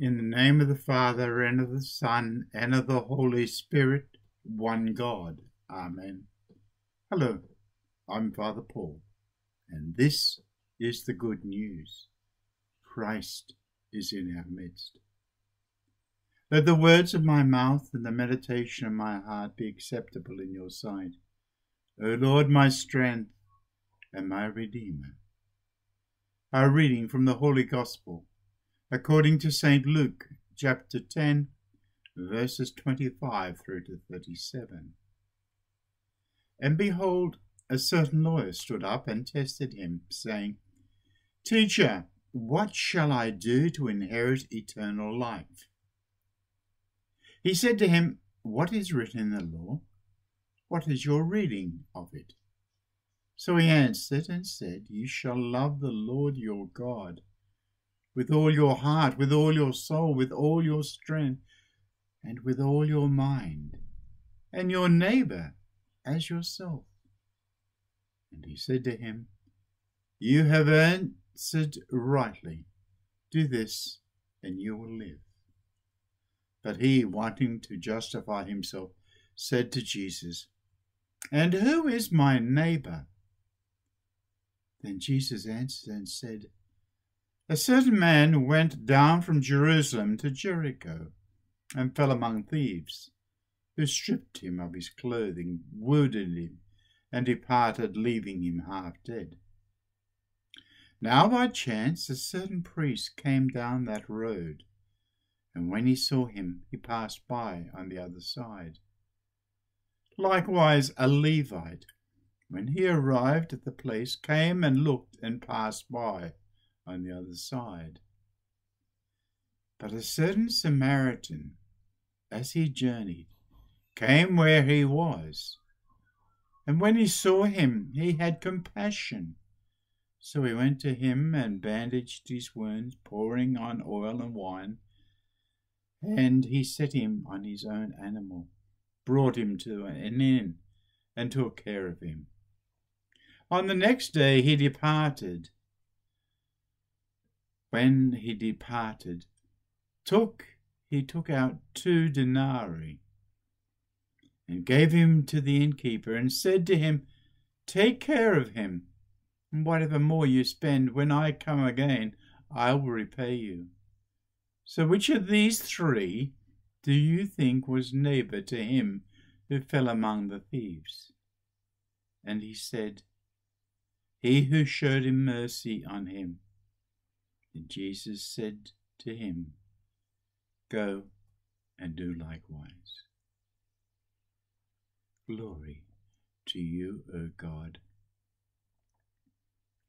In the name of the Father, and of the Son, and of the Holy Spirit, one God. Amen. Hello, I'm Father Paul, and this is the good news. Christ is in our midst. Let the words of my mouth and the meditation of my heart be acceptable in your sight, O Lord, my strength and my Redeemer. Our reading from the Holy Gospel according to St. Luke, chapter 10, verses 25 through to 37. And behold, a certain lawyer stood up and tested him, saying, Teacher, what shall I do to inherit eternal life? He said to him, What is written in the law? What is your reading of it? So he answered and said, You shall love the Lord your God with all your heart, with all your soul, with all your strength, and with all your mind, and your neighbor as yourself. And he said to him, You have answered rightly. Do this, and you will live. But he, wanting to justify himself, said to Jesus, And who is my neighbor? Then Jesus answered and said, a certain man went down from Jerusalem to Jericho and fell among thieves, who stripped him of his clothing, wounded him, and departed, leaving him half dead. Now by chance a certain priest came down that road, and when he saw him, he passed by on the other side. Likewise a Levite, when he arrived at the place, came and looked and passed by on the other side. But a certain Samaritan, as he journeyed, came where he was. And when he saw him, he had compassion. So he went to him and bandaged his wounds, pouring on oil and wine. And he set him on his own animal, brought him to an inn, and took care of him. On the next day he departed when he departed, took he took out two denarii and gave him to the innkeeper and said to him, Take care of him, and whatever more you spend, when I come again, I will repay you. So which of these three do you think was neighbor to him who fell among the thieves? And he said, He who showed him mercy on him. And Jesus said to him, Go and do likewise. Glory to you, O God.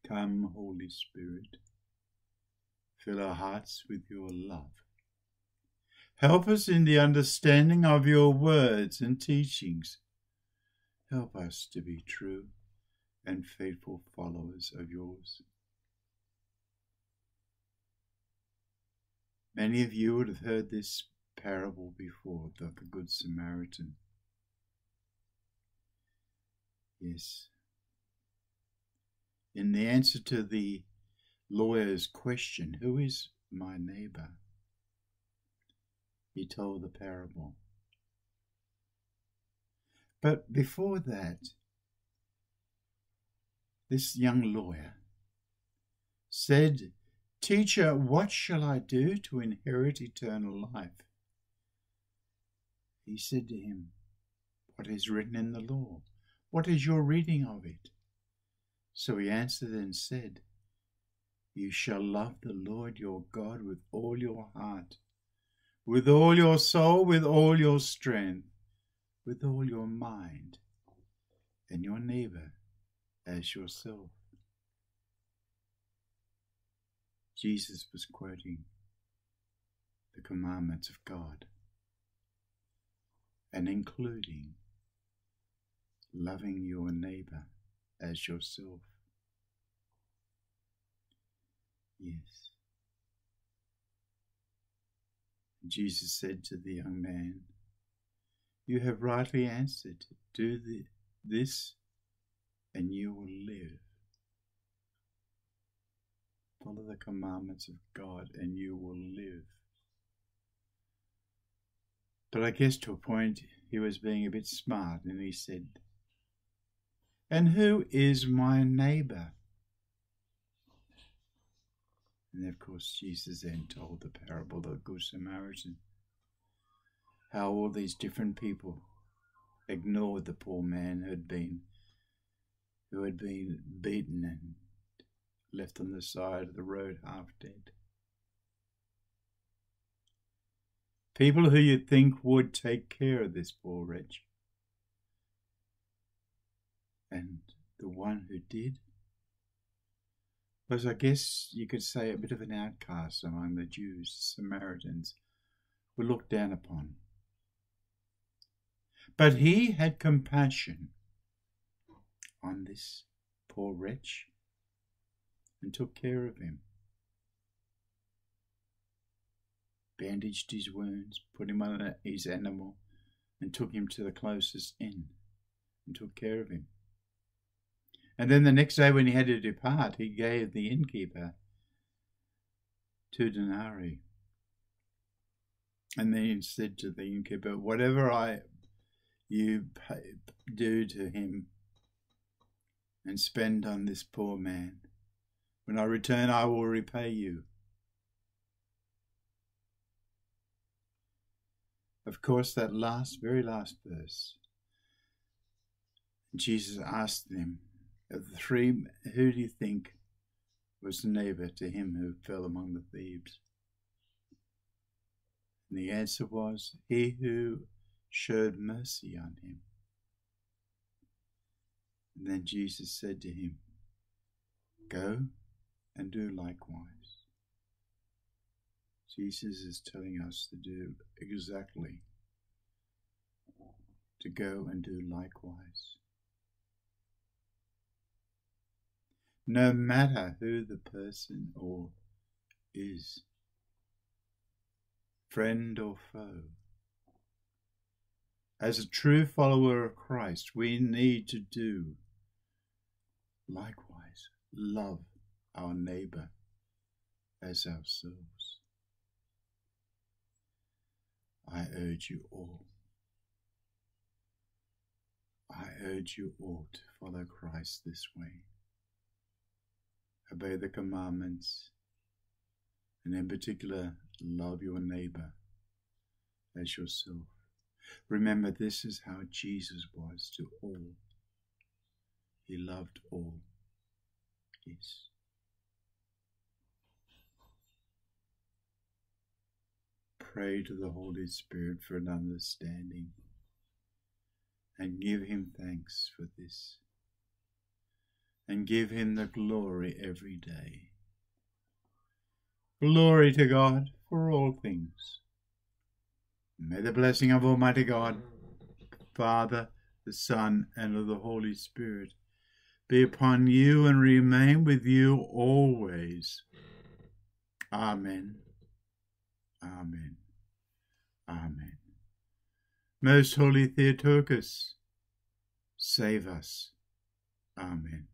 Come, Holy Spirit, fill our hearts with your love. Help us in the understanding of your words and teachings. Help us to be true and faithful followers of yours. Many of you would have heard this parable before of the Good Samaritan. Yes. In the answer to the lawyer's question, Who is my neighbor? He told the parable. But before that, this young lawyer said Teacher, what shall I do to inherit eternal life? He said to him, What is written in the law? What is your reading of it? So he answered and said, You shall love the Lord your God with all your heart, with all your soul, with all your strength, with all your mind, and your neighbor as yourself. Jesus was quoting the commandments of God and including loving your neighbor as yourself. Yes. Jesus said to the young man, You have rightly answered. Do this, and you will live. Follow the commandments of God and you will live. But I guess to a point he was being a bit smart and he said, And who is my neighbour? And of course, Jesus then told the parable of the Good Samaritan. How all these different people ignored the poor man who had been who had been beaten and left on the side of the road half dead. People who you'd think would take care of this poor wretch. And the one who did was, I guess you could say, a bit of an outcast among the Jews, Samaritans, were looked down upon. But he had compassion on this poor wretch and took care of him. Bandaged his wounds, put him on his animal, and took him to the closest inn and took care of him. And then the next day, when he had to depart, he gave the innkeeper two denarii. And then he said to the innkeeper, Whatever I you pay, do to him and spend on this poor man, when I return, I will repay you. Of course, that last, very last verse, Jesus asked them, of the three, who do you think was the neighbor to him who fell among the thieves? And the answer was, He who showed mercy on him. And then Jesus said to him, Go and do likewise. Jesus is telling us to do exactly, to go and do likewise. no matter who the person or is, friend or foe. As a true follower of Christ, we need to do likewise love our neighbor as ourselves. I urge you all. I urge you all to follow Christ this way obey the commandments, and in particular, love your neighbor as yourself. Remember, this is how Jesus was to all. He loved all. Yes. Pray to the Holy Spirit for an understanding and give Him thanks for this and give him the glory every day. Glory to God for all things. May the blessing of Almighty God, Father, the Son, and of the Holy Spirit be upon you and remain with you always. Amen. Amen. Amen. Most Holy Theotokos, save us. Amen.